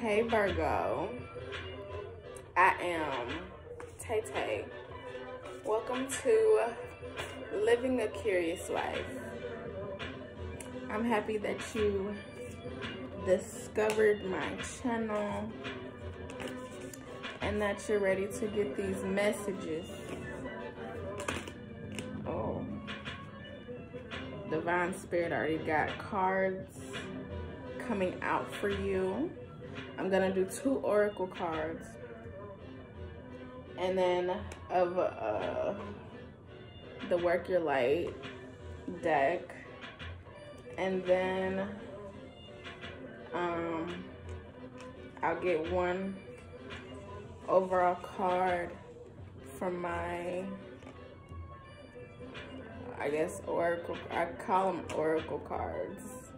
Hey Virgo, I am Tay Tay. Welcome to Living a Curious Life. I'm happy that you discovered my channel and that you're ready to get these messages. Oh, Divine Spirit already got cards coming out for you. I'm gonna do two oracle cards. And then of uh, the Work Your Light deck. And then um, I'll get one overall card from my I guess oracle I call them oracle cards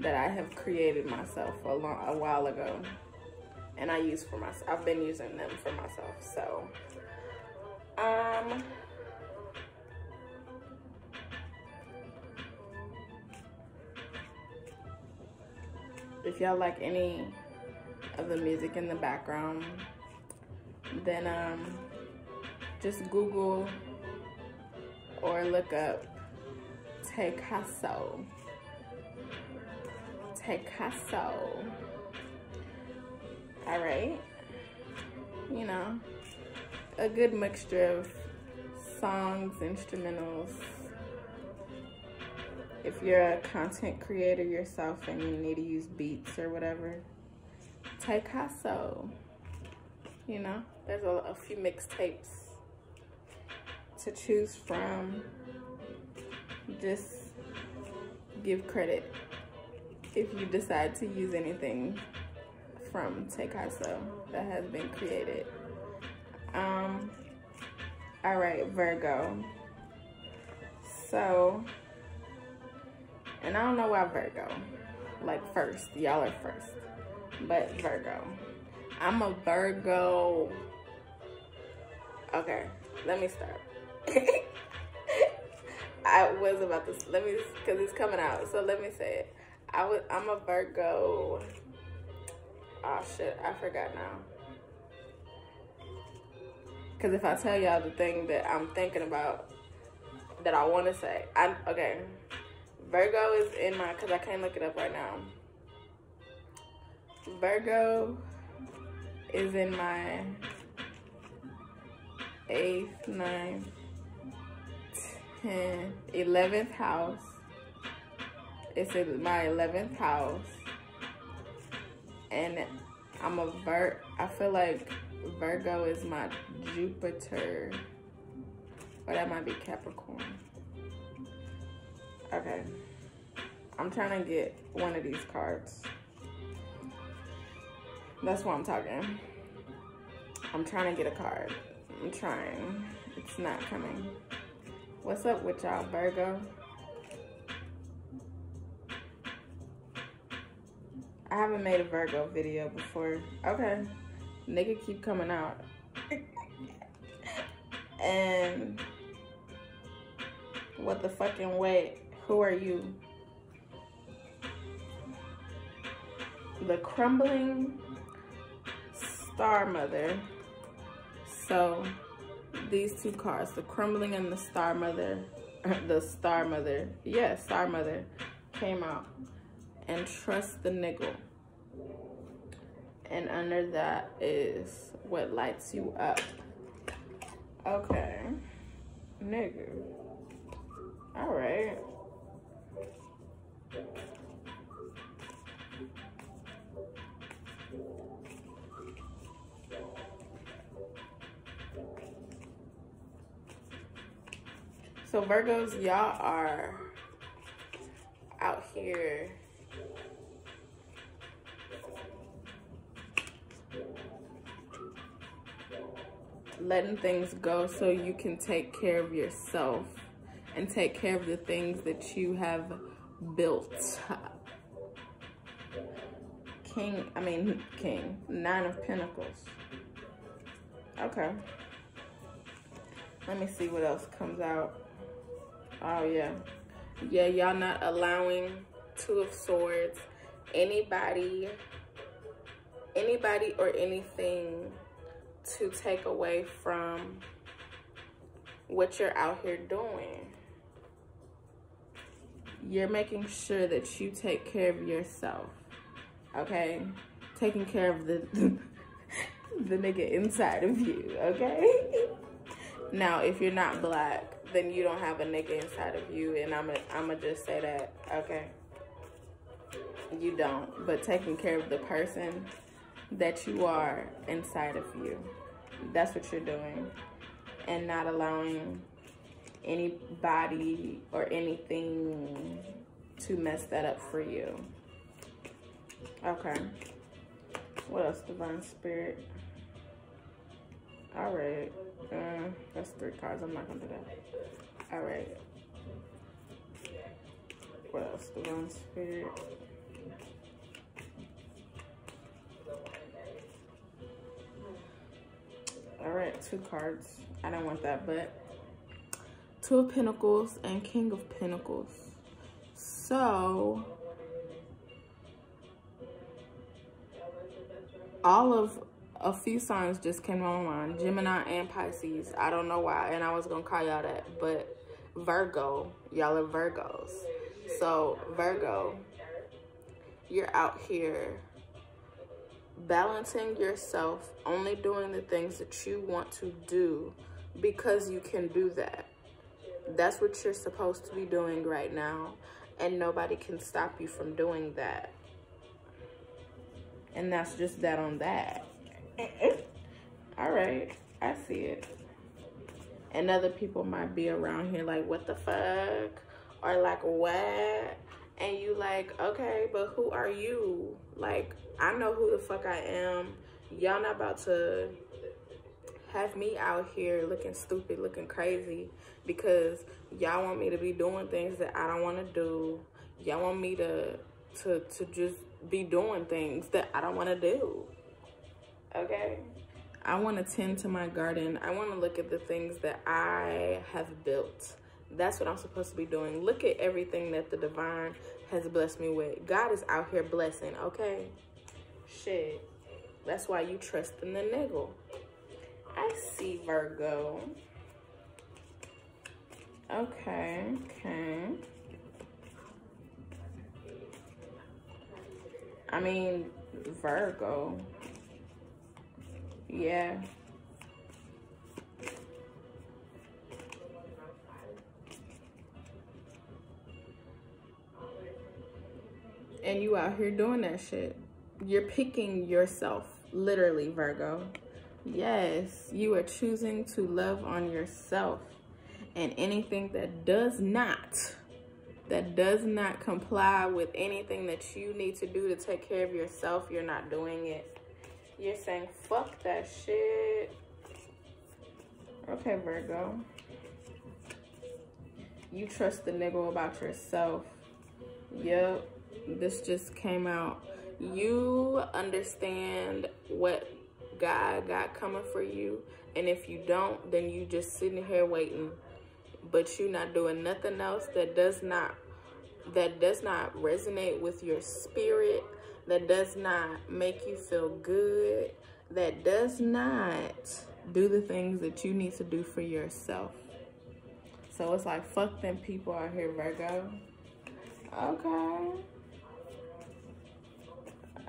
that I have created myself a long a while ago and I use for myself I've been using them for myself so um if y'all like any of the music in the background then um, just Google or look up Tecaso. Tecaso. All right. You know, a good mixture of songs, instrumentals. If you're a content creator yourself and you need to use beats or whatever, Tecaso. You know? There's a, a few mixtapes to choose from. Just give credit if you decide to use anything from Tecaso that has been created. Um, all right, Virgo. So, and I don't know why Virgo, like first, y'all are first, but Virgo. I'm a Virgo. Okay, let me start. I was about to let me because it's coming out. So let me say it. I was I'm a Virgo. Oh shit, I forgot now. Cause if I tell y'all the thing that I'm thinking about that I want to say, I'm okay. Virgo is in my cause I can't look it up right now. Virgo is in my eighth, ninth, 10th, 11th house. It's my 11th house. And I'm a Vir, I feel like Virgo is my Jupiter. Or that might be Capricorn. Okay. I'm trying to get one of these cards. That's why I'm talking. I'm trying to get a card. I'm trying. It's not coming. What's up with y'all, Virgo? I haven't made a Virgo video before. Okay. Nigga keep coming out. and what the fucking way? Who are you? The crumbling Star Mother. So these two cards, the Crumbling and the Star Mother, the Star Mother, yes, yeah, Star Mother came out. And Trust the Niggle. And under that is what lights you up. Okay. Nigga. All right. So Virgos, y'all are out here letting things go so you can take care of yourself and take care of the things that you have built. King, I mean, King, Nine of Pentacles. Okay. Let me see what else comes out. Oh, yeah. Yeah, y'all not allowing Two of Swords, anybody anybody or anything to take away from what you're out here doing. You're making sure that you take care of yourself. Okay? Taking care of the the nigga inside of you, okay? now, if you're not black, then you don't have a nigga inside of you and I'm gonna I'm gonna just say that, okay? You don't, but taking care of the person that you are inside of you. That's what you're doing. And not allowing anybody or anything to mess that up for you. Okay. What else, Divine Spirit? All right. Uh, that's three cards. I'm not going to do that. All right. What else, Divine Spirit? All right, two cards. I don't want that, but Two of Pentacles and King of Pentacles. So, all of a few signs just came on my mind. Gemini and Pisces. I don't know why. And I was going to call y'all that. But Virgo. Y'all are Virgos. So, Virgo, you're out here balancing yourself, only doing the things that you want to do because you can do that. That's what you're supposed to be doing right now. And nobody can stop you from doing that. And that's just that on that. All right, I see it. And other people might be around here like, what the fuck? Or like, what? And you like, okay, but who are you? Like, I know who the fuck I am. Y'all not about to have me out here looking stupid, looking crazy because y'all want me to be doing things that I don't want to do. Y'all want me to to to just be doing things that I don't want to do. Okay? I want to tend to my garden. I want to look at the things that I have built. That's what I'm supposed to be doing. Look at everything that the divine has blessed me with. God is out here blessing, okay? Shit. That's why you trust in the niggle. I see Virgo. Okay, okay. I mean, Virgo. Yeah. And you out here doing that shit. You're picking yourself, literally, Virgo. Yes, you are choosing to love on yourself. And anything that does not, that does not comply with anything that you need to do to take care of yourself, you're not doing it. You're saying, fuck that shit. Okay, Virgo. You trust the nigga about yourself. Yep, this just came out. You understand what God got coming for you. And if you don't, then you just sitting here waiting. But you're not doing nothing else that does not that does not resonate with your spirit, that does not make you feel good, that does not do the things that you need to do for yourself. So it's like, fuck them people out here, Virgo. Okay.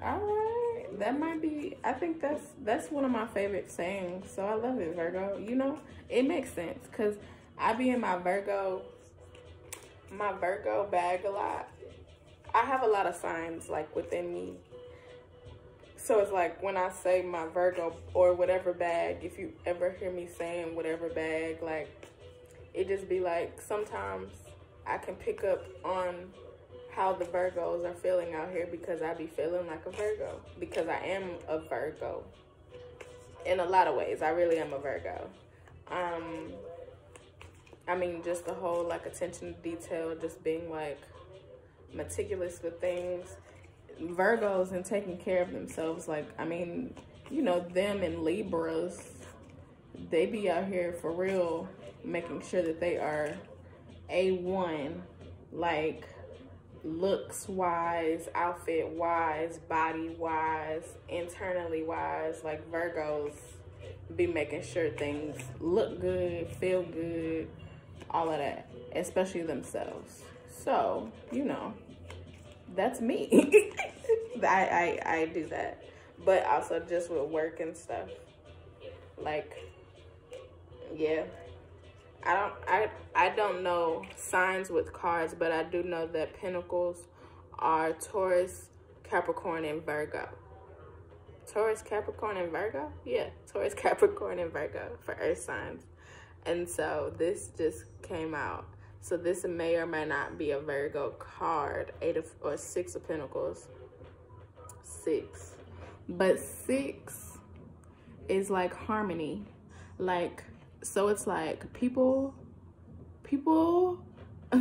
All right. That might be, I think that's, that's one of my favorite sayings. So I love it, Virgo. You know, it makes sense because I be in my Virgo, my Virgo bag a lot. I have a lot of signs like within me. So it's like when I say my Virgo or whatever bag, if you ever hear me saying whatever bag, like it just be like sometimes I can pick up on how the Virgos are feeling out here because I be feeling like a Virgo because I am a Virgo in a lot of ways. I really am a Virgo. Um, I mean, just the whole like attention to detail, just being like meticulous with things. Virgos and taking care of themselves. Like, I mean, you know, them and Libras, they be out here for real, making sure that they are A1. Like, looks wise, outfit wise, body wise, internally wise, like Virgos be making sure things look good, feel good, all of that, especially themselves. So, you know, that's me. I, I, I do that. But also just with work and stuff. Like, yeah. I don't I I don't know signs with cards, but I do know that pentacles are Taurus, Capricorn, and Virgo. Taurus, Capricorn, and Virgo? Yeah, Taurus, Capricorn, and Virgo for earth signs. And so this just came out. So this may or may not be a Virgo card, eight of, or six of pentacles. Six. But six is like harmony. Like so it's like people people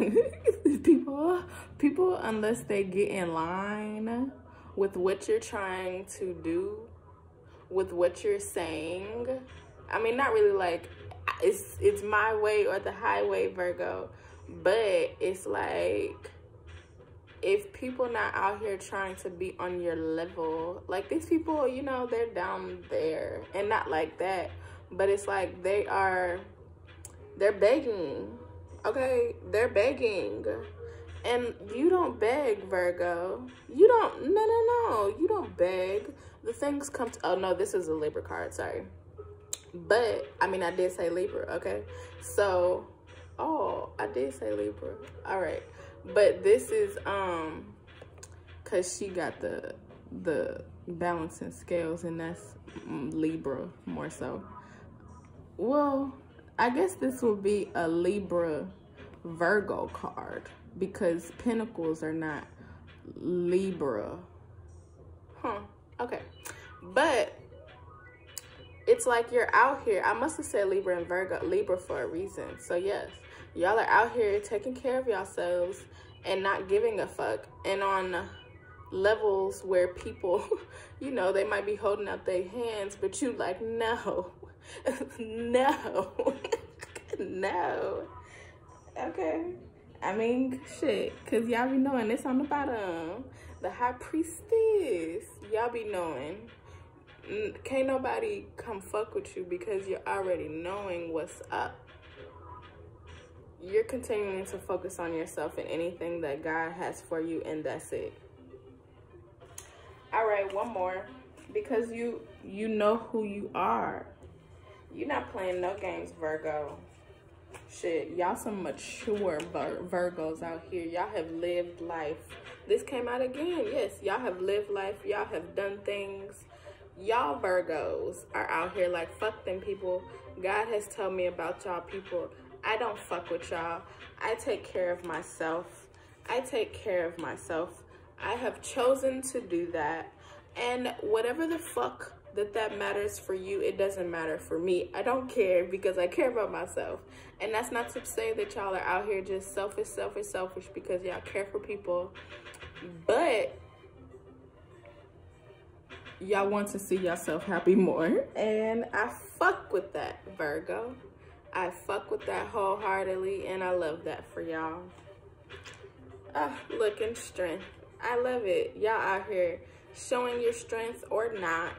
people people unless they get in line with what you're trying to do with what you're saying. I mean not really like it's it's my way or the highway virgo but it's like if people not out here trying to be on your level like these people you know they're down there and not like that but it's like they are they're begging okay? They're begging. And you don't beg virgo. You don't no no no. You don't beg. The things come to oh no this is a libra card sorry. But i mean i did say libra okay? So oh i did say libra. All right. But this is um because she got the the balancing scales and that's mm, libra more so well, I guess this will be a Libra Virgo card because Pentacles are not Libra. Huh, okay. But it's like you're out here. I must have said Libra and Virgo, Libra for a reason. So yes, y'all are out here taking care of yourselves and not giving a fuck. And on levels where people, you know, they might be holding out their hands, but you like, no, no. no. Okay. I mean, shit. Because y'all be knowing this on the bottom. The high priestess. Y'all be knowing. Can't nobody come fuck with you because you're already knowing what's up. You're continuing to focus on yourself and anything that God has for you, and that's it. All right, one more. Because you you know who you are. You're not playing no games, Virgo. Shit, y'all some mature Vir Virgos out here. Y'all have lived life. This came out again. Yes, y'all have lived life. Y'all have done things. Y'all Virgos are out here like, fuck them people. God has told me about y'all people. I don't fuck with y'all. I take care of myself. I take care of myself. I have chosen to do that. And whatever the fuck that that matters for you, it doesn't matter for me. I don't care because I care about myself. And that's not to say that y'all are out here just selfish, selfish, selfish because y'all care for people. But y'all want to see yourself happy more. And I fuck with that, Virgo. I fuck with that wholeheartedly and I love that for y'all. Ah, looking strength. I love it. Y'all out here showing your strength or not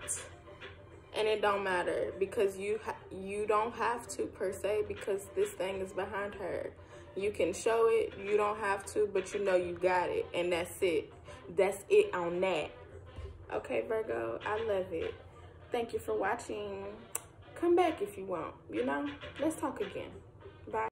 and it don't matter because you you don't have to per se because this thing is behind her. You can show it you don't have to but you know you got it and that's it. That's it on that. Okay virgo i love it. Thank you for watching. Come back if you want you know? Let's talk again